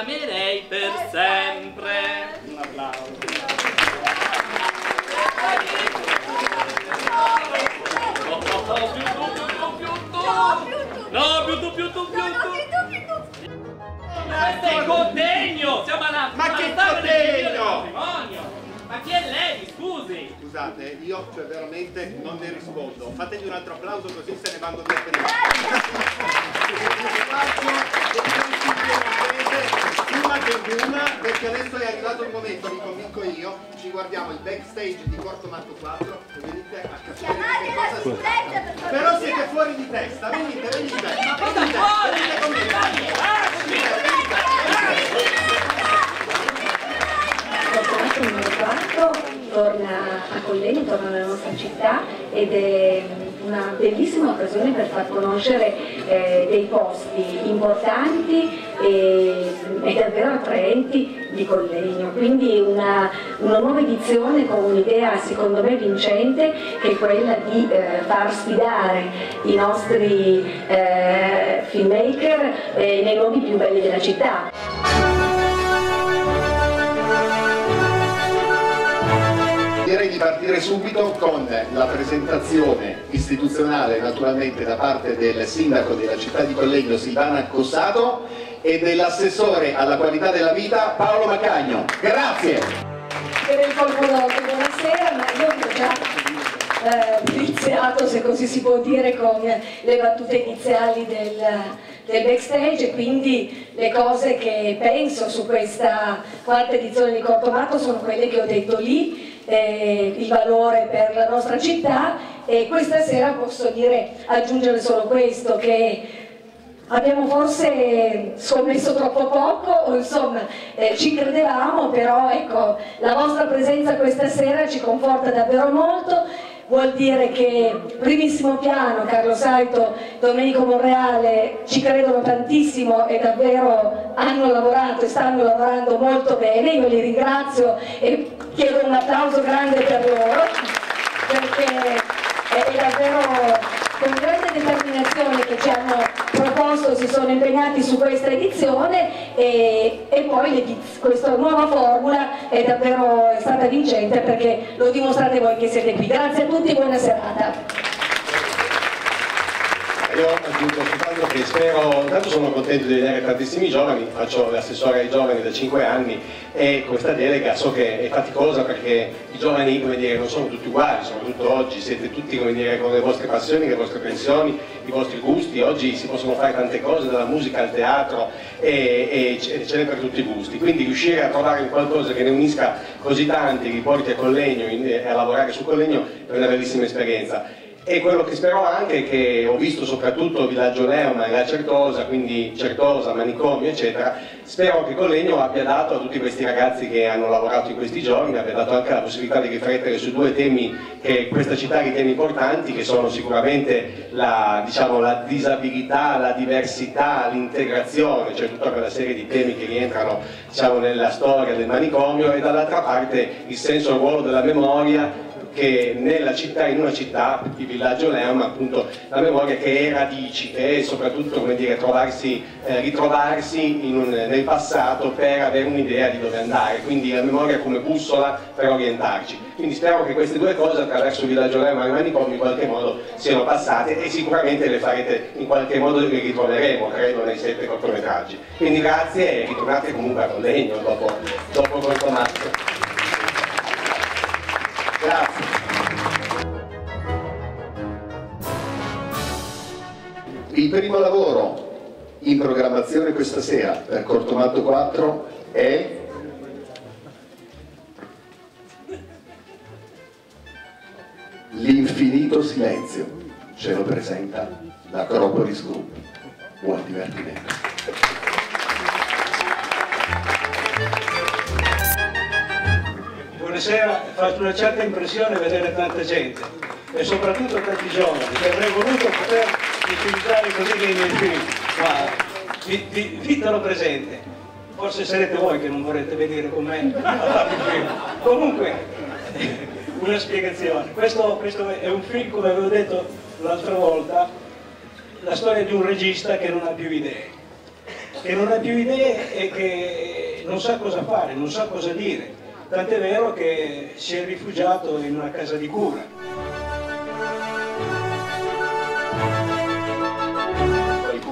amerei per sempre. Un applauso. Più tu, più tu, più tu. No, più tu. Più tu, più tu. Questo è Codegno! Siamo alla Ma che Codegno? Ma chi è lei? Scusi! Scusate, io cioè veramente non ne rispondo. Fategli un altro applauso così se ne vanno via felici. Che una, perché adesso è arrivato il momento, vi convinco io, ci guardiamo il backstage di Corto Matto 4 e venite a capire Chiamate che cosa l'assistenza per Però siete fuori di testa, venite, venite. Ma cosa venite, con me. Fortunato numero 4 torna a Collegno, torna nella nostra città ed è una bellissima occasione per far conoscere eh, dei posti importanti e, e davvero attraenti di Collegno. Quindi una, una nuova edizione con un'idea secondo me vincente che è quella di eh, far sfidare i nostri eh, filmmaker eh, nei luoghi più belli della città. Partire subito con la presentazione istituzionale naturalmente da parte del sindaco della città di Collegno Silvana Cossato e dell'assessore alla qualità della vita Paolo Macagno. Grazie! per il d'occhio, buonasera, ma io ho già eh, iniziato, se così si può dire, con le battute iniziali del, del backstage e quindi le cose che penso su questa quarta edizione di Cortomato sono quelle che ho detto lì, eh, il valore per la nostra città e questa sera posso dire, aggiungere solo questo, che Abbiamo forse scommesso troppo poco, o insomma eh, ci credevamo, però ecco, la vostra presenza questa sera ci conforta davvero molto, vuol dire che primissimo piano, Carlo Saito, Domenico Monreale ci credono tantissimo e davvero hanno lavorato e stanno lavorando molto bene, io li ringrazio e chiedo un applauso grande per loro, perché è, davvero con grande determinazione che ci hanno si sono impegnati su questa edizione e, e poi questa nuova formula è davvero è stata vincente perché lo dimostrate voi che siete qui. Grazie a tutti, buona serata. Soltanto che spero, intanto sono contento di vedere tantissimi giovani, faccio l'assessore ai giovani da 5 anni e questa delega so che è faticosa perché i giovani dire, non sono tutti uguali, soprattutto oggi siete tutti dire, con le vostre passioni, le vostre pensioni, i vostri gusti, oggi si possono fare tante cose, dalla musica al teatro e, e ce n'è per tutti i gusti, quindi riuscire a trovare qualcosa che ne unisca così tanti, li porti a Collegno in- e a lavorare su Collegno è una bellissima esperienza. E quello che spero anche è che ho visto soprattutto Villaggio Leona e la Certosa, quindi Certosa, Manicomio, eccetera, spero che Collegno abbia dato a tutti questi ragazzi che hanno lavorato in questi giorni, abbia dato anche la possibilità di riflettere su due temi che questa città ritiene importanti, che sono sicuramente la, diciamo, la disabilità, la diversità, l'integrazione, cioè tutta quella serie di temi che rientrano diciamo, nella storia del manicomio e dall'altra parte il senso e il ruolo della memoria nella città, in una città, il villaggio Leam, appunto la memoria che è radici, che è soprattutto come dire, trovarsi, eh, ritrovarsi un- nel passato per avere un'idea di dove andare, quindi la memoria come bussola per orientarci. Quindi spero che queste due cose attraverso il villaggio Leam e manicomio in qualche modo siano passate e sicuramente le farete in qualche modo le ritroveremo, credo, nei sette cortometraggi. Quindi grazie e ritornate comunque a Collegno dopo, dopo quel tomato. Primo lavoro in programmazione questa sera per Cortomato 4 è L'infinito silenzio. Ce lo presenta l'Acropolis Group. Buon divertimento. sera fa una certa impressione vedere tanta gente e soprattutto tanti giovani che avrei voluto poter utilizzare così nei miei film, vi, vi, vi te lo presente. Forse sarete voi che non vorrete venire con me a fare il film. Comunque, una spiegazione. Questo, questo è un film, come avevo detto l'altra volta, la storia di un regista che non ha più idee. Che non ha più idee e che non sa cosa fare, non sa cosa dire. Tant'è vero che si è rifugiato in una casa di cura.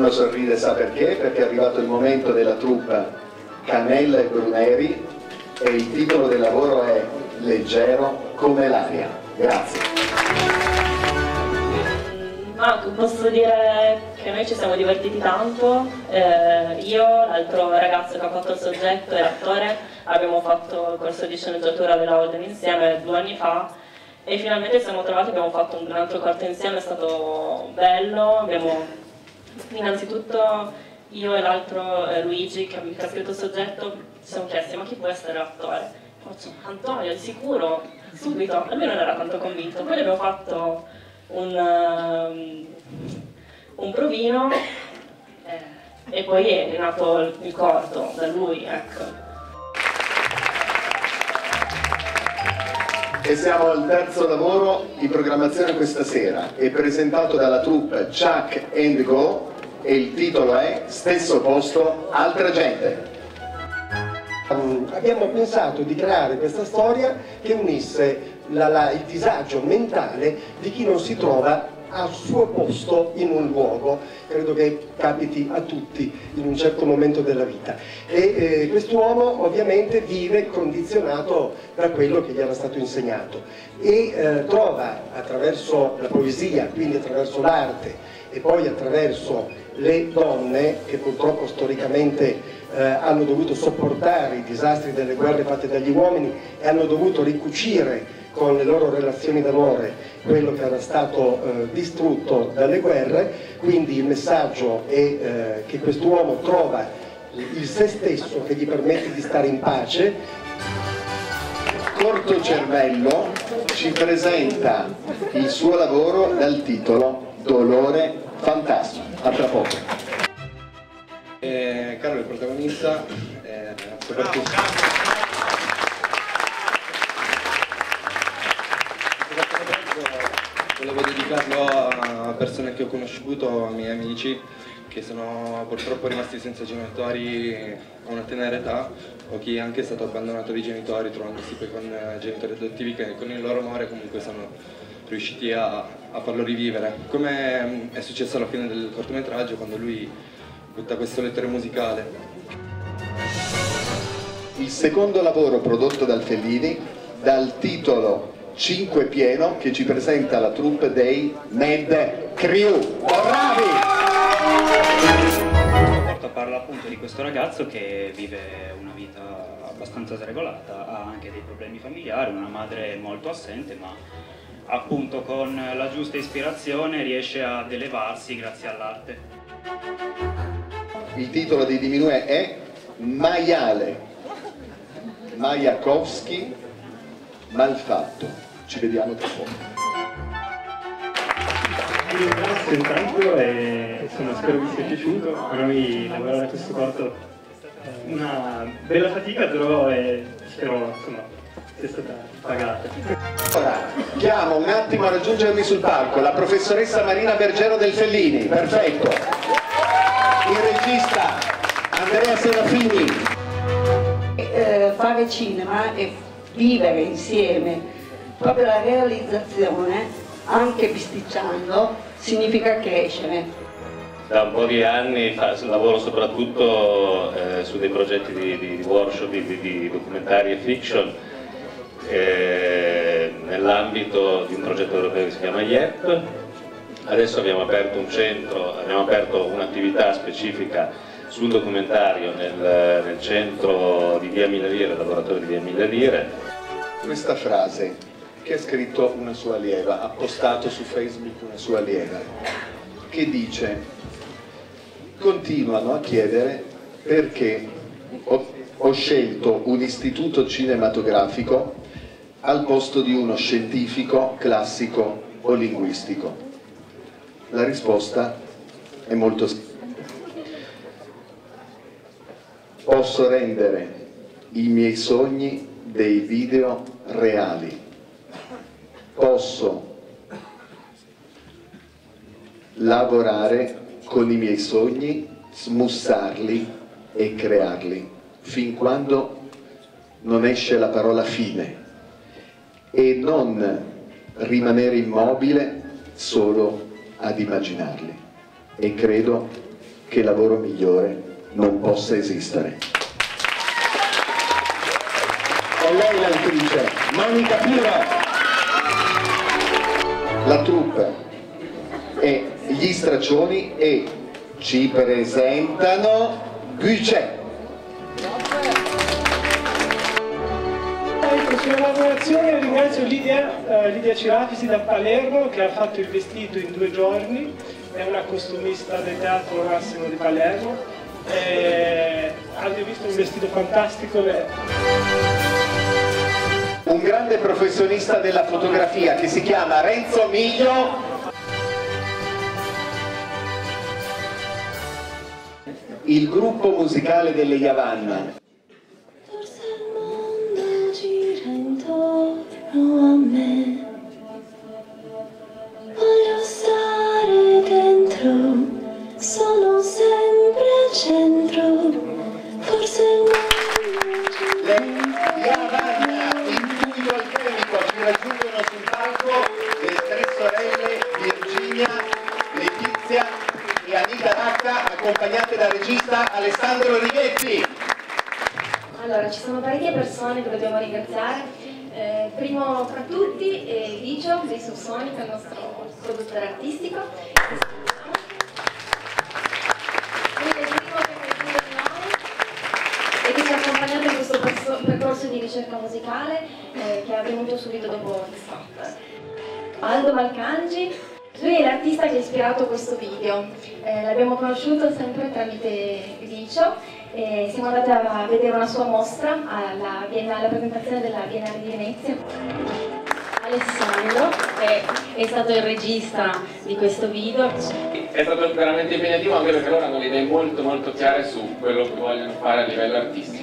Qualcuno sorride sa perché? Perché è arrivato il momento della troupe Canella e Bruneri e il titolo del lavoro è Leggero come l'aria. Grazie. Ma posso dire che noi ci siamo divertiti tanto, eh, io, l'altro ragazzo che ha fatto il soggetto e l'attore, abbiamo fatto il corso di sceneggiatura della Holden insieme due anni fa e finalmente siamo trovati, abbiamo fatto un altro corto insieme, è stato bello, abbiamo innanzitutto io e l'altro eh, Luigi che ha scritto il soggetto ci siamo chiesti ma chi può essere l'attore? Faccio Antonio di sicuro, subito, e lui non era tanto convinto, poi abbiamo fatto un, um, un provino eh, e poi è nato il corto da lui, ecco. E siamo al terzo lavoro in programmazione questa sera, è presentato dalla troupe Chuck and Go e il titolo è Stesso posto, altra gente. Um, abbiamo pensato di creare questa storia che unisse la, la, il disagio mentale di chi non si trova al suo posto in un luogo, credo che capiti a tutti in un certo momento della vita. E eh, quest'uomo ovviamente vive condizionato da quello che gli era stato insegnato e eh, trova attraverso la poesia, quindi attraverso l'arte e poi attraverso le donne che purtroppo storicamente eh, hanno dovuto sopportare i disastri delle guerre fatte dagli uomini e hanno dovuto ricucire con le loro relazioni d'amore quello che era stato eh, distrutto dalle guerre, quindi il messaggio è eh, che quest'uomo trova il se stesso che gli permette di stare in pace. Corto Cervello ci presenta il suo lavoro dal titolo Dolore fantasma. A tra poco. Eh, Carlo è il protagonista, eh, soprattutto... dedicarlo a persone che ho conosciuto, a miei amici che sono purtroppo rimasti senza genitori a una tenera età o chi anche stato abbandonato dai genitori trovandosi poi con genitori adottivi che con il loro amore comunque sono riusciti a, a farlo rivivere. Come è successo alla fine del cortometraggio quando lui butta questo lettore musicale. Il secondo lavoro prodotto dal Fellini dal titolo 5 pieno che ci presenta la troupe dei Mad Crew. Bravi! Parla appunto di questo ragazzo che vive una vita abbastanza sregolata, ha anche dei problemi familiari, una madre molto assente, ma appunto con la giusta ispirazione riesce ad elevarsi grazie all'arte. Il titolo di Diminue è Maiale Majakowski Malfatto. Ci vediamo tra poco. Vi ringrazio intanto e insomma, spero vi sia piaciuto. A noi lavorare a questo corto è una bella fatica, però è, spero insomma, sia stata pagata. Ora chiamo un attimo a raggiungermi sul palco la professoressa Marina Bergero del Fellini, perfetto. Il regista Andrea Serafini. Eh, fare cinema e vivere insieme proprio la realizzazione, anche bisticciando, significa crescere. Da un po' di anni lavoro soprattutto eh, su dei progetti di, di workshop, di, di, documentari e fiction eh, nell'ambito di un progetto europeo che si chiama IEP. Adesso abbiamo aperto un centro, abbiamo aperto un'attività specifica sul documentario nel, nel centro di Via Mille Lire, il laboratorio di Via Mille Lire. Questa frase che ha scritto una sua allieva, ha postato su Facebook una sua allieva, che dice continuano a chiedere perché ho, ho scelto un istituto cinematografico al posto di uno scientifico, classico o linguistico? La risposta è molto semplice. Posso rendere i miei sogni dei video reali. Posso lavorare con i miei sogni, smussarli e crearli, fin quando non esce la parola fine e non rimanere immobile solo ad immaginarli. E credo che lavoro migliore non possa esistere. È lei l'autrice, Monica Piro. La troupe e gli straccioni e ci presentano Guicet. Ecco, sulla lavorazione ringrazio Lidia, eh, Lidia Cirafisi da Palermo che ha fatto il vestito in due giorni, è una costumista del Teatro Massimo di Palermo. Eh, avete visto un vestito fantastico? Un grande professionista della fotografia che si chiama Renzo Miglio. Il gruppo musicale delle Yavanna. gira intorno a me. Subsonica, il nostro produttore artistico. Lui è il primo che è venuto con noi e che ci ha accompagnato in questo percorso di ricerca musicale eh, che è avvenuto subito dopo il stop. Aldo Malcangi, lui è l'artista che ha ispirato questo video. Eh, l'abbiamo conosciuto sempre tramite Licio e siamo andati a vedere una sua mostra alla, alla presentazione della Biennale di Venezia. Alessandro è, è stato il regista di questo video. È stato veramente impegnativo anche perché loro hanno le idee molto molto chiare su quello che vogliono fare a livello artistico.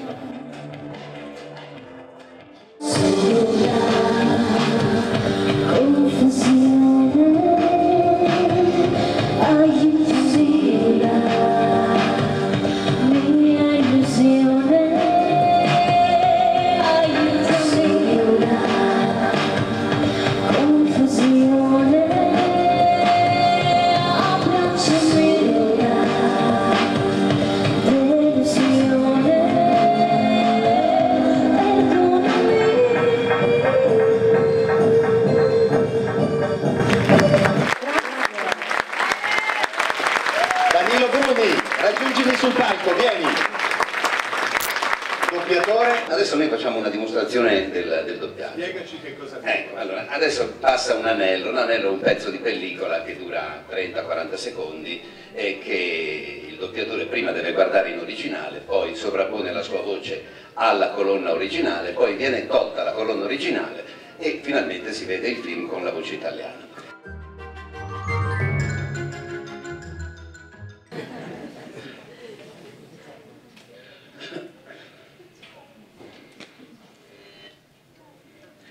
40 secondi è che il doppiatore prima deve guardare in originale, poi sovrappone la sua voce alla colonna originale, poi viene tolta la colonna originale e finalmente si vede il film con la voce italiana.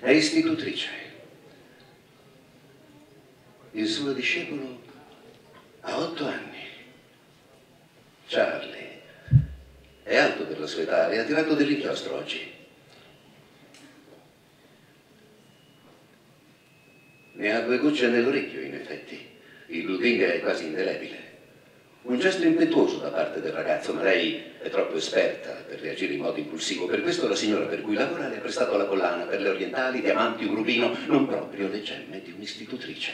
È istitutrice. Il suo discepolo tirato dell'inchiostro oggi. Ne ha due gocce nell'orecchio, in effetti. Il blooding è quasi indelebile. Un gesto impetuoso da parte del ragazzo, ma lei è troppo esperta per reagire in modo impulsivo. Per questo la signora per cui lavora le ha prestato la collana per le orientali, diamanti, un rubino, non proprio le gemme di un'istitutrice.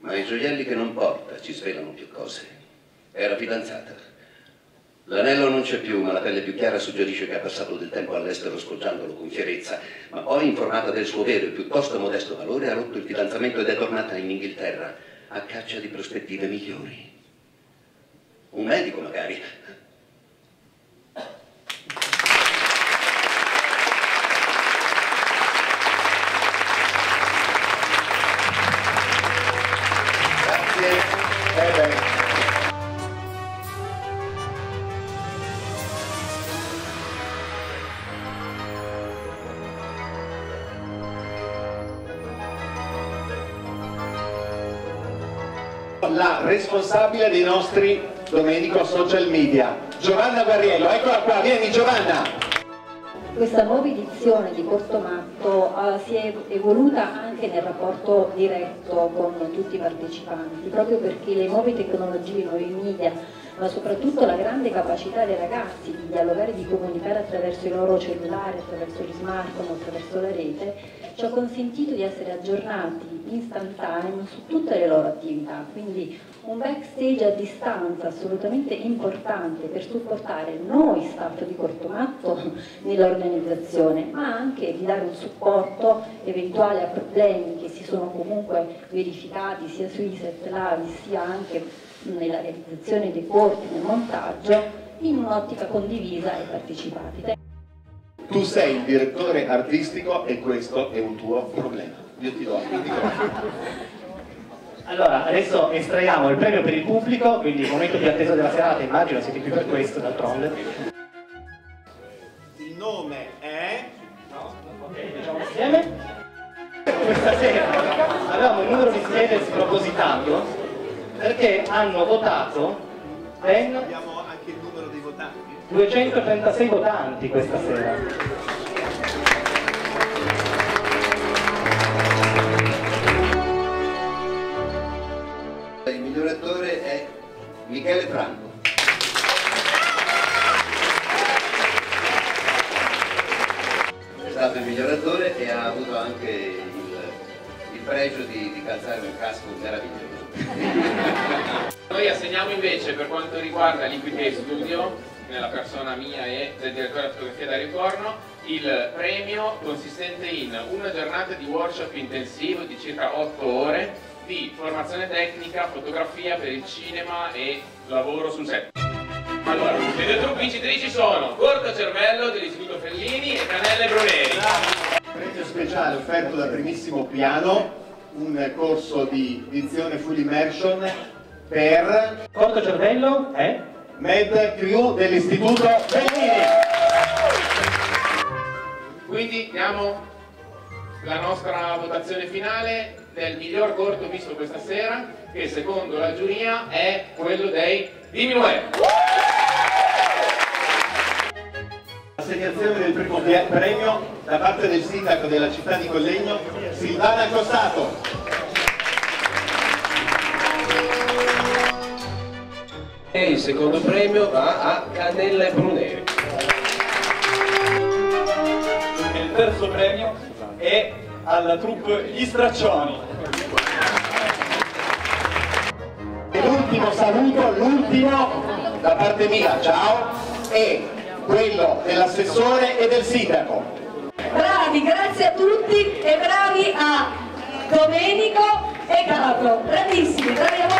Ma i gioielli che non porta ci svelano più cose. Era fidanzata. L'anello non c'è più, ma la pelle più chiara suggerisce che ha passato del tempo all'estero scoggiandolo con fierezza. Ma poi, informata del suo vero e piuttosto modesto valore, ha rotto il fidanzamento ed è tornata in Inghilterra a caccia di prospettive migliori. Un medico, magari. La responsabile dei nostri Domenico social media, Giovanna Guerriello, eccola qua, vieni Giovanna! Questa nuova edizione di Cortomatto eh, si è evoluta anche nel rapporto diretto con tutti i partecipanti, proprio perché le nuove tecnologie, i nuovi media, ma soprattutto la grande capacità dei ragazzi di dialogare e di comunicare attraverso i loro cellulari, attraverso gli smartphone, attraverso la rete, ci ha consentito di essere aggiornati instant time su tutte le loro attività, quindi un backstage a distanza assolutamente importante per supportare noi staff di Cortomatto nell'organizzazione, ma anche di dare un supporto eventuale a problemi che si sono comunque verificati sia sui set live sia anche nella realizzazione dei corti, nel montaggio, in un'ottica condivisa e partecipati. Tu sei il direttore artistico e questo è un tuo problema. Io ti do il microfono. Allora, adesso estraiamo il premio per il pubblico, quindi il momento più atteso della serata, immagino siete qui per questo, d'altronde. Il nome è... No? Ok, diciamo insieme. Questa sera avevamo un numero di schede spropositato perché hanno votato ben Abbiamo anche il numero dei votanti. 236 votanti questa sera. Attore è Michele Franco. È stato il miglior attore e ha avuto anche il, il pregio di, di calzare un casco meraviglioso. Noi assegniamo invece per quanto riguarda l'Equity Studio, nella persona mia e del direttore della fotografia Dario Corno, il premio consistente in una giornata di workshop intensivo di circa 8 ore di formazione tecnica, fotografia per il cinema e lavoro sul set. Allora, le due truppe vincitrici sono Corto Cervello dell'Istituto Fellini e Canelle Bruneri. Premio speciale offerto da Primissimo Piano, un corso di dizione full immersion per Corto cervello è Med Crew dell'Istituto Fellini. Quindi diamo la nostra votazione finale del miglior corto visto questa sera, che secondo la giuria è quello dei Diminuè. Assegnazione del primo premio da parte del sindaco della città di Collegno, Silvana Costato. E il secondo premio va a Cannella e Bruneri. E il terzo premio alla troupe Gli Straccioni. E l'ultimo saluto, l'ultimo da parte mia, ciao, è quello dell'assessore e del sindaco. Bravi, grazie a tutti e bravi a Domenico e Carlo. Bravissimi, bravi a voi.